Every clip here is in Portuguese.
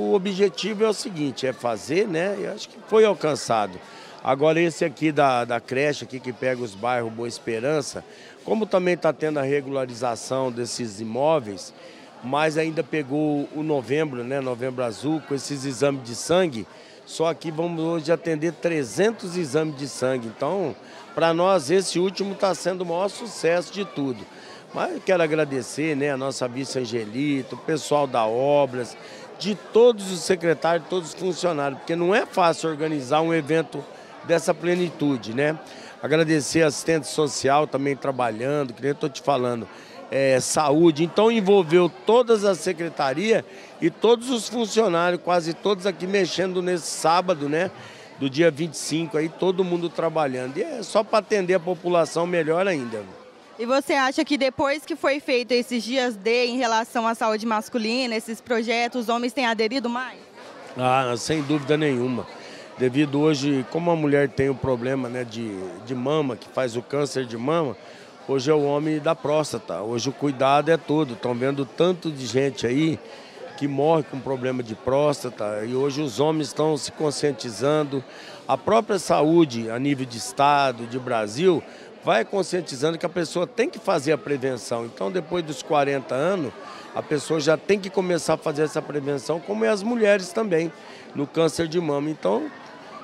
O objetivo é o seguinte, é fazer, né? E acho que foi alcançado. Agora esse aqui da, da creche aqui que pega os bairros Boa Esperança, como também está tendo a regularização desses imóveis, mas ainda pegou o novembro, né? Novembro azul, com esses exames de sangue. Só aqui vamos hoje atender 300 exames de sangue. Então, para nós, esse último está sendo o maior sucesso de tudo. Mas eu quero agradecer né, a nossa vice Angelito, o pessoal da Obras, de todos os secretários, todos os funcionários, porque não é fácil organizar um evento dessa plenitude, né? Agradecer a assistente social também trabalhando, que nem estou te falando, é, saúde. Então envolveu todas as secretarias e todos os funcionários, quase todos aqui mexendo nesse sábado, né? Do dia 25 aí, todo mundo trabalhando. E é só para atender a população melhor ainda. E você acha que depois que foi feito esses dias D em relação à saúde masculina, esses projetos, os homens têm aderido mais? Ah, sem dúvida nenhuma. Devido hoje, como a mulher tem o problema né, de, de mama, que faz o câncer de mama, hoje é o homem da próstata. Hoje o cuidado é tudo. Estão vendo tanto de gente aí que morre com problema de próstata e hoje os homens estão se conscientizando. A própria saúde a nível de estado, de Brasil, vai conscientizando que a pessoa tem que fazer a prevenção. Então, depois dos 40 anos, a pessoa já tem que começar a fazer essa prevenção, como é as mulheres também, no câncer de mama. Então,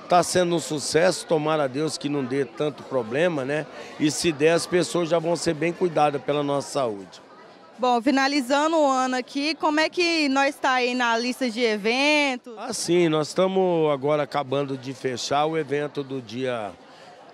está sendo um sucesso, tomara a Deus que não dê tanto problema, né? E se der, as pessoas já vão ser bem cuidadas pela nossa saúde. Bom, finalizando o ano aqui, como é que nós está aí na lista de eventos? Assim, nós estamos agora acabando de fechar o evento do dia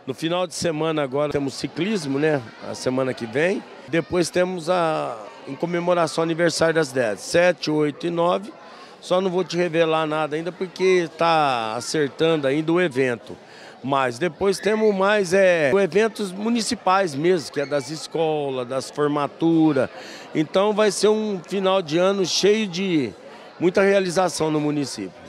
no final de semana agora temos ciclismo, né? A semana que vem. Depois temos a em comemoração ao aniversário das 10, 7, 8 e 9. Só não vou te revelar nada ainda porque está acertando ainda o evento. Mas depois temos mais é, eventos municipais mesmo, que é das escolas, das formaturas. Então vai ser um final de ano cheio de muita realização no município.